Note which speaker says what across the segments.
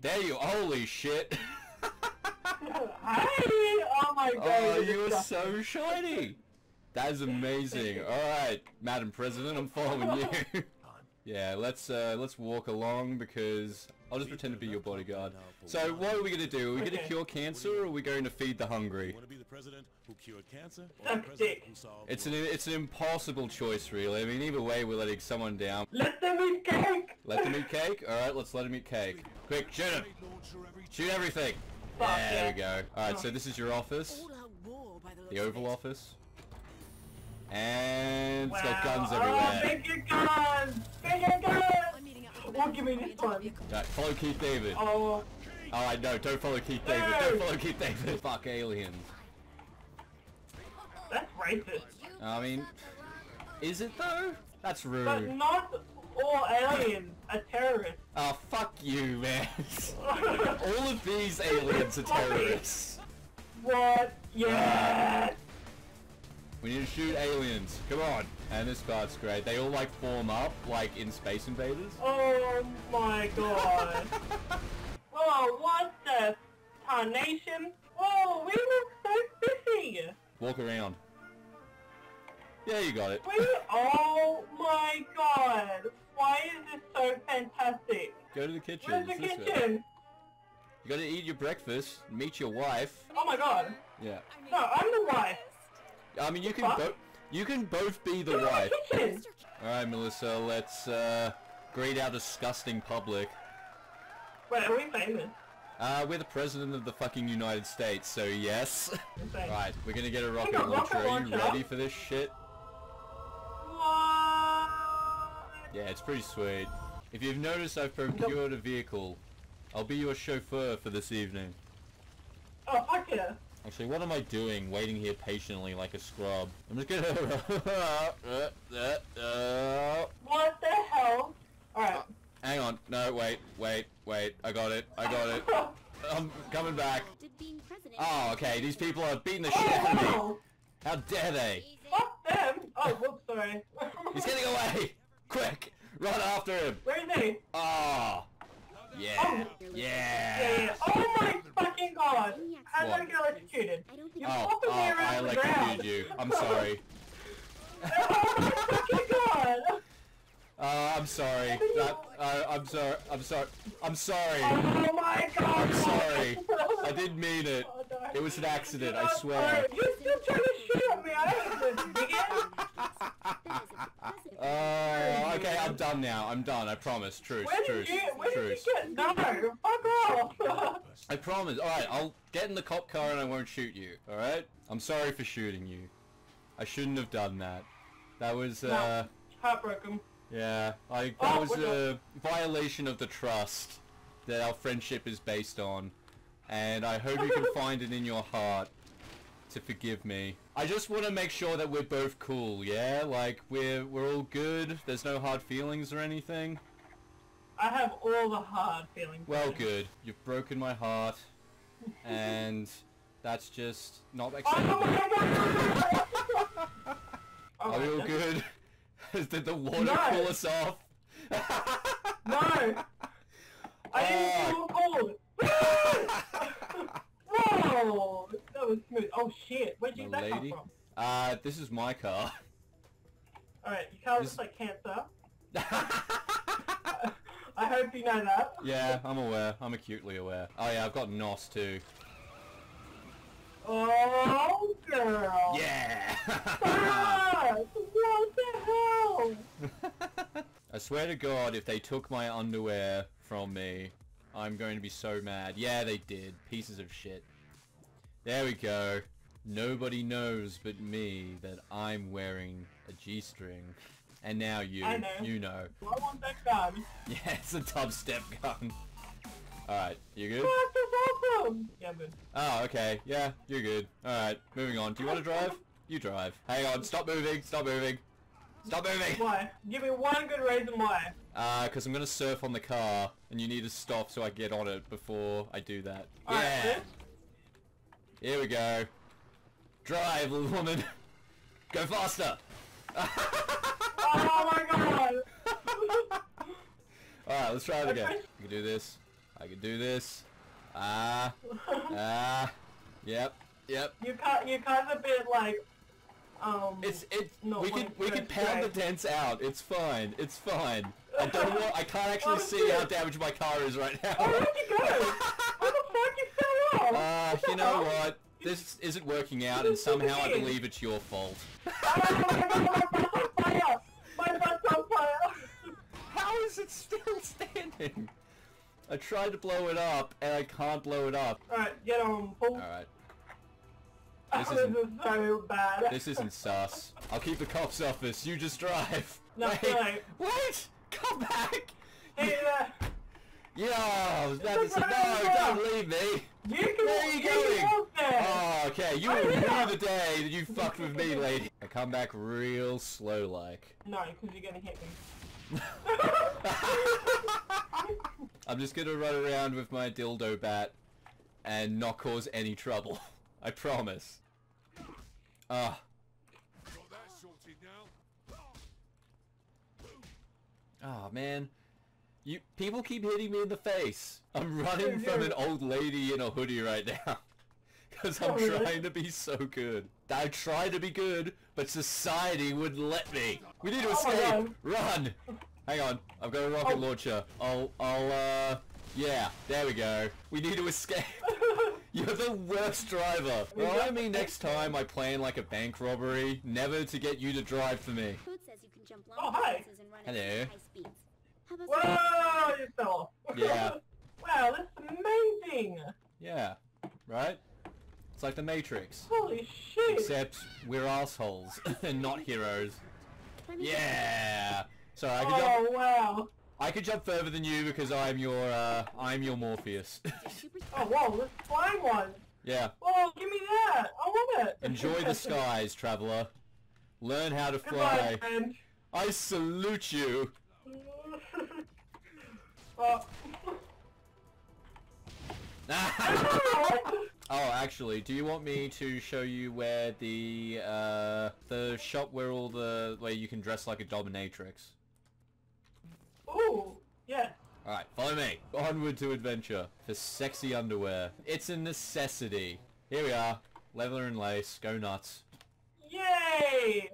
Speaker 1: There you, holy shit!
Speaker 2: Hey! Oh my god.
Speaker 1: Oh,
Speaker 2: you're
Speaker 1: you are so shiny! That is amazing. Alright, Madam President, I'm following you. yeah, let's uh, let's walk along because I'll just pretend to be your bodyguard. So what are we gonna do? Are we gonna cure cancer or are we going to feed the hungry?
Speaker 3: Want to be the president who cured cancer or
Speaker 2: Suck dick.
Speaker 1: It's an it's an impossible choice, really. I mean, either way, we're letting someone down.
Speaker 2: Let them eat cake!
Speaker 1: Let them eat cake. All right, let's let them eat cake. Quick, shoot him! Shoot everything!
Speaker 2: Fuck
Speaker 1: Yeah, there we go. All right, so this is your office,
Speaker 4: All out war by the looks
Speaker 1: the
Speaker 4: of
Speaker 1: Oval. Office, and it's got
Speaker 2: Wow.
Speaker 1: Oh, guns
Speaker 2: Oh,
Speaker 1: everywhere.
Speaker 2: bigger guns! Bigger
Speaker 4: I'm
Speaker 2: guns!
Speaker 4: meeting up
Speaker 2: Oh, give me this one.
Speaker 1: Right, follow Keith David.
Speaker 2: Oh,
Speaker 1: Alright, no, don't follow Keith David. Don't follow Keith David. Fuck aliens.
Speaker 2: that's racist.
Speaker 1: I mean, is it though? That's
Speaker 2: But
Speaker 1: rude.
Speaker 2: not all aliens are terrorists.
Speaker 1: Oh, fuck you, man. All of these aliens are terrorists.
Speaker 2: what? Yeah.
Speaker 1: We need to shoot aliens. Come on. And this part's great. They all like form up, like in Space Invaders.
Speaker 2: Oh my god. Whoa, oh, what the tarnation? Whoa, we look so fishy!
Speaker 1: Walk around. Yeah, you got it.
Speaker 2: We, oh my god! Why is this so fantastic?
Speaker 1: Go to the kitchen.
Speaker 2: Where's the
Speaker 1: It's
Speaker 2: kitchen?
Speaker 1: You gotta eat your breakfast, meet your wife.
Speaker 2: Oh my god.
Speaker 1: Yeah.
Speaker 2: No, I'm the wife.
Speaker 1: I mean, you can both. You can both be the
Speaker 2: Go
Speaker 1: wife.
Speaker 2: the kitchen!
Speaker 1: Alright, Melissa, let's uh, greet our disgusting public.
Speaker 2: Wait, are we famous?
Speaker 1: Uh, we're the president of the fucking United States, so yes. Right, we're gonna get a rocket launcher.
Speaker 2: rocket
Speaker 1: Are you ready for this shit? Yeah, it's pretty sweet. If you've noticed, I've procured a vehicle. I'll be your chauffeur for this evening.
Speaker 2: Oh, fuck yeah.
Speaker 1: Actually, what am I doing, waiting here patiently like a scrub? I'm just gonna...
Speaker 2: What the hell? Alright.
Speaker 1: Uh, hang on, no, wait, wait, wait, I got it, I got it. I'm coming back.
Speaker 5: Did being president.
Speaker 1: Oh, okay, these people are beating the shit out of me.
Speaker 2: Oh,
Speaker 1: How dare they?
Speaker 2: Fuck them! Oh, whoops, sorry.
Speaker 1: He's getting away! Quick! Run after him!
Speaker 2: Where is he?
Speaker 1: Oh! Yeah!
Speaker 2: Yeah,
Speaker 1: Yeah!
Speaker 2: yeah. Oh my fucking god! How did I
Speaker 1: What?
Speaker 2: get electrocuted?
Speaker 5: I don't think
Speaker 2: You
Speaker 1: Oh,
Speaker 2: fucking
Speaker 1: oh,
Speaker 2: me
Speaker 1: I
Speaker 2: around the
Speaker 1: electrocuted
Speaker 2: ground.
Speaker 1: you. I'm sorry.
Speaker 2: oh my fucking god!
Speaker 1: Uh, I'm sorry. That, uh, I'm sorry. I'm sorry. I'm sorry.
Speaker 2: Oh my god!
Speaker 1: I'm sorry. I didn't mean it.
Speaker 2: Oh, no.
Speaker 1: It was an accident, I swear.
Speaker 2: sorry. You're still trying to shoot at me. I haven't been digging.
Speaker 1: Oh, okay, I'm done now. I'm done. I promise. Truce.
Speaker 2: Where did
Speaker 1: Truce.
Speaker 2: you? Where did
Speaker 1: Truce.
Speaker 2: you get? No, fuck off.
Speaker 1: I promise. Alright, I'll get in the cop car and I won't shoot you. Alright? I'm sorry for shooting you. I shouldn't have done that. That was, uh...
Speaker 2: Heartbroken.
Speaker 1: Yeah, I, that
Speaker 2: Oh,
Speaker 1: was a violation of the trust that our friendship is based on. And I hope you can find it in your heart to forgive me. I just want to make sure that we're both cool, yeah? Like, we're, we're all good, there's no hard feelings or anything.
Speaker 2: I have all the hard feelings.
Speaker 1: Well, good. You've broken my heart. And that's just not acceptable. Are we all good? Did the water
Speaker 2: No.
Speaker 1: cool us off?
Speaker 2: No! I didn't feel cold! Whoa! That was smooth. Oh shit, where'd you get that come from?
Speaker 1: Uh, this is my car.
Speaker 2: Alright, your car
Speaker 1: This-
Speaker 2: looks like cancer. I hope you know that.
Speaker 1: Yeah, I'm aware. I'm acutely aware. Oh yeah, I've got NOS too.
Speaker 2: Oh, girl!
Speaker 1: Yeah!
Speaker 2: Fuck! What the hell?
Speaker 1: I swear to God, if they took my underwear from me, I'm going to be so mad. Yeah, they did. Pieces of shit. There we go. Nobody knows but me that I'm wearing a G-string. And now you.
Speaker 2: I know.
Speaker 1: You know.
Speaker 2: I want that gun.
Speaker 1: Yeah, it's a top dubstep gun. Alright, you good?
Speaker 2: That's awesome! Yeah, I'm good.
Speaker 1: Oh, okay. Yeah, you're good. Alright, moving on. Do you want to drive? You drive. Hang on, stop moving, stop moving. Stop moving!
Speaker 2: Why? Give me one good reason why.
Speaker 1: Uh, because I'm going to surf on the car, and you need to stop so I get on it before I do that.
Speaker 2: Alright,
Speaker 1: yeah!
Speaker 2: bitch.
Speaker 1: Here we go. Drive, little woman! Go faster!
Speaker 2: Oh my god!
Speaker 1: Alright, let's try it again. You can do this. I can do this. Ah. Ah. Yep. Yep.
Speaker 2: You cut. You cut a bit like. Um.
Speaker 1: It's it.
Speaker 2: No,
Speaker 1: we can we can pound the dents out. It's fine. It's fine. I don't want. I can't actually see how damaged my car is right now.
Speaker 2: Oh, where'd you go? Where the fuck you fell off?
Speaker 1: Ah, you know what? This isn't working out, and somehow I believe it's your fault.
Speaker 2: my on fire! My on fire!
Speaker 1: How is it still standing? I tried to blow it up, and I can't blow it up.
Speaker 2: Alright, get on, Paul.
Speaker 1: Alright,
Speaker 2: This,
Speaker 1: this
Speaker 2: is
Speaker 1: isn't-
Speaker 2: so bad.
Speaker 1: this isn't sus. I'll keep the cops office, you just drive.
Speaker 2: No,
Speaker 1: wait,
Speaker 2: no.
Speaker 1: wait! Come back!
Speaker 2: Hey,
Speaker 1: Yeah, I was about to say,
Speaker 2: Come
Speaker 1: no, don't leave me!
Speaker 2: You can
Speaker 1: Where are you
Speaker 2: you
Speaker 1: going? Oh, okay, you knew
Speaker 2: yeah.
Speaker 1: the day that you fucked with me, lady. I come back real slow like.
Speaker 2: No, because you're gonna hit me.
Speaker 1: I'm just gonna run around with my dildo bat and not cause any trouble. I promise. Ah,
Speaker 3: Got that sorted now.
Speaker 1: oh man. You people keep hitting me in the face. I'm running from an old lady in a hoodie right now. Cause I'm
Speaker 2: Oh, really?
Speaker 1: trying to be so good. I try to be good, but society wouldn't let me. We need to
Speaker 2: Oh
Speaker 1: escape.
Speaker 2: God.
Speaker 1: Run. Hang on. I've got a rocket
Speaker 2: Oh.
Speaker 1: launcher. I'll I'll uh yeah, there we go. We need to escape. You're the worst driver.
Speaker 2: We
Speaker 1: Remind
Speaker 2: got-
Speaker 1: me next time I plan like a bank robbery, never to get you to drive for me.
Speaker 4: Food says you can jump long
Speaker 2: Oh, hi.
Speaker 4: and run
Speaker 1: Hello.
Speaker 4: Speeds. How
Speaker 2: Whoa, you fell off.
Speaker 1: Yeah.
Speaker 2: wow, that's amazing.
Speaker 1: Yeah. Right? It's like the Matrix.
Speaker 2: Holy shit.
Speaker 1: Except we're assholes and not heroes. Yeah. Sorry, I could jump
Speaker 2: Oh, wow.
Speaker 1: I could jump further than you because I'm your uh I'm your Morpheus.
Speaker 4: get your super
Speaker 2: Oh, whoa, this flying one.
Speaker 1: yeah.
Speaker 2: Oh, give me that. I want it.
Speaker 1: Enjoy the skies, traveler. Learn how to
Speaker 2: Goodbye,
Speaker 1: fly.
Speaker 2: friend.
Speaker 1: I salute you.
Speaker 2: Oh.
Speaker 1: oh, actually, do you want me to show you where the uh the shop where all the where you can dress like a dominatrix?
Speaker 2: Ooh, yeah.
Speaker 1: Alright, follow me. Onward to adventure for sexy underwear. It's a necessity. Here we are. Leather and lace. Go nuts.
Speaker 2: Yay!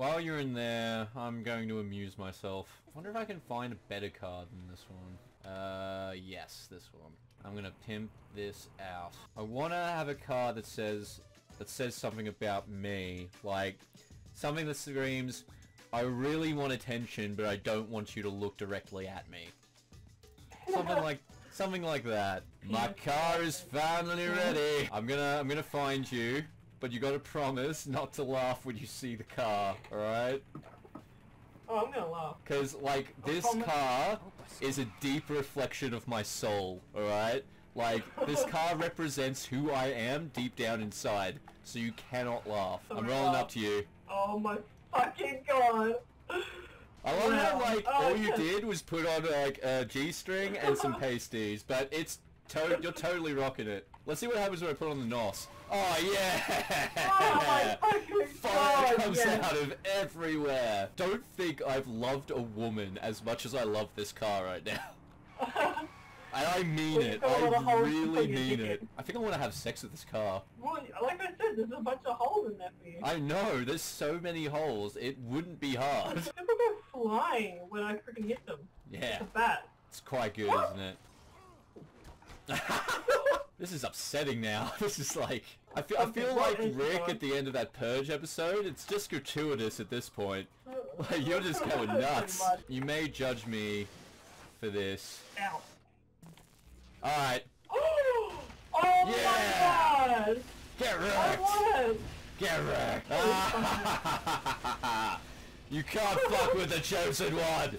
Speaker 1: While you're in there, I'm going to amuse myself. wonder if I can find a better card than this one. Uh, yes, this one. I'm gonna pimp this out. I want to have a card that says that says something about me, like something that screams, "I really want attention, but I don't want you to look directly at me." Something like something like that. My car is finally ready. I'm gonna I'm gonna find you, but you gotta promise not to laugh when you see the car. All right?
Speaker 2: Oh, I'm gonna laugh.
Speaker 1: Because, like, this car oh, is a deep reflection of my soul, alright? Like, this car represents who I am deep down inside, so you cannot laugh. I'm rolling uh, up to you.
Speaker 2: Oh my fucking god.
Speaker 1: I love how, like,
Speaker 2: Oh,
Speaker 1: all you did was put on, like, a G-string and some pasties, but it's to- you're totally rocking it. Let's see what happens when I put on the NOS. Oh, yeah!
Speaker 2: Oh my fucking
Speaker 1: Fire
Speaker 2: god,
Speaker 1: comes out of everywhere. Don't think I've loved a woman as much as I love this car right now. And I mean it.
Speaker 2: you've got a lot of
Speaker 1: I really mean it. I think I want to have sex with this car.
Speaker 2: well, like I said, there's a bunch of holes in that you.
Speaker 1: I know, there's so many holes, it wouldn't be hard.
Speaker 2: People go flying when I freaking hit them.
Speaker 1: Yeah,
Speaker 2: It's
Speaker 1: it's quite good, isn't it? this is upsetting now. This is like... I feel, I feel like Rick at the end of that Purge episode. It's just gratuitous at this point. Like, you're just going nuts. You may judge me for this.
Speaker 2: Ow.
Speaker 1: Alright,
Speaker 2: Oh
Speaker 1: Yeah.
Speaker 2: my god!
Speaker 1: get
Speaker 2: I
Speaker 1: wrecked!
Speaker 2: won!
Speaker 1: Get wrecked! you can't fuck with the chosen one!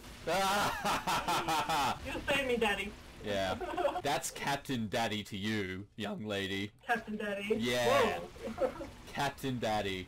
Speaker 2: You saved me, Daddy.
Speaker 1: Yeah, that's Captain Daddy to you, young lady.
Speaker 2: Captain Daddy.
Speaker 1: Yeah. Captain Daddy.